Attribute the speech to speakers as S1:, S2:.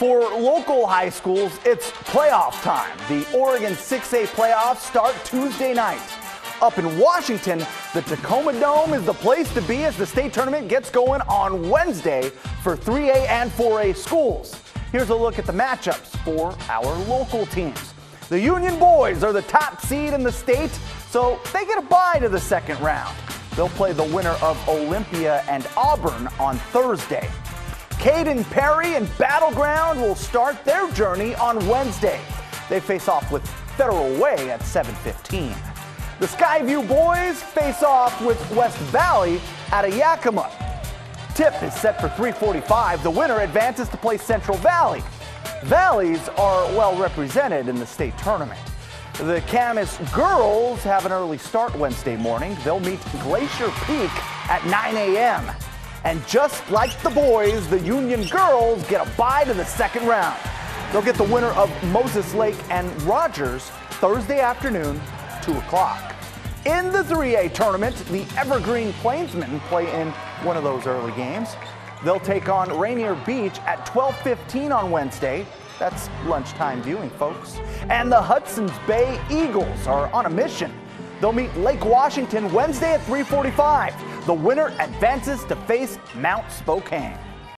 S1: For local high schools, it's playoff time. The Oregon 6A playoffs start Tuesday night. Up in Washington, the Tacoma Dome is the place to be as the state tournament gets going on Wednesday for 3A and 4A schools. Here's a look at the matchups for our local teams. The Union Boys are the top seed in the state, so they get a bye to the second round. They'll play the winner of Olympia and Auburn on Thursday. Caden Perry and Battle Ground will start their journey on Wednesday. They face off with Federal Way at 7:15. The Skyview boys face off with West Valley at a Yakima. Tip is set for 345. The winner advances to play Central Valley. Valleys are well represented in the state tournament. The Camas girls have an early start Wednesday morning. They'll meet Glacier Peak at 9 a.m. And just like the boys, the Union girls get a bye to the second round. They'll get the winner of Moses Lake and Rogers Thursday afternoon, 2 o'clock. In the 3A tournament, the Evergreen Plainsmen play in one of those early games. They'll take on Rainier Beach at 12:15 on Wednesday. That's lunchtime viewing, folks. And the Hudson's Bay Eagles are on a mission. They'll meet Lake Washington Wednesday at 3:45. The winner advances to face Mount Spokane.